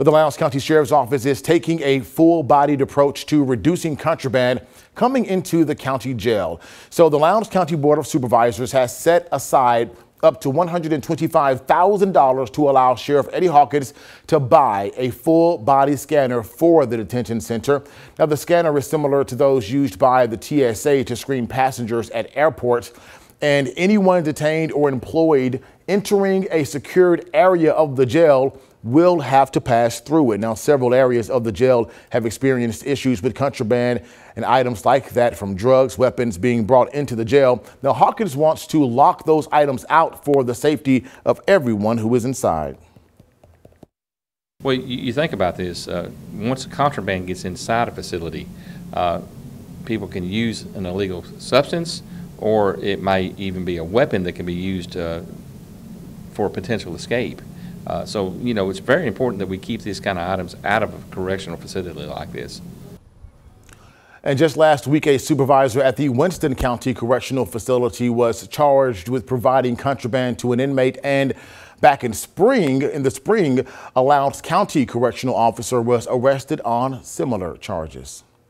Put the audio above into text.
But the Lowndes County Sheriff's Office is taking a full-bodied approach to reducing contraband coming into the county jail. So the Lowndes County Board of Supervisors has set aside up to $125,000 to allow Sheriff Eddie Hawkins to buy a full body scanner for the detention center. Now, the scanner is similar to those used by the TSA to screen passengers at airports. And anyone detained or employed entering a secured area of the jail will have to pass through it. Now, several areas of the jail have experienced issues with contraband and items like that from drugs, weapons being brought into the jail. Now, Hawkins wants to lock those items out for the safety of everyone who is inside. Well, you, think about this. Uh, once contraband gets inside a facility, uh, people can use an illegal substance, or it may even be a weapon that can be used uh, for potential escape. Uh, so, you know, it's very important that we keep these kind of items out of a correctional facility like this. And just last week, a supervisor at the Winston County Correctional Facility was charged with providing contraband to an inmate. And back in spring, in the spring, a Lowndes County correctional officer was arrested on similar charges.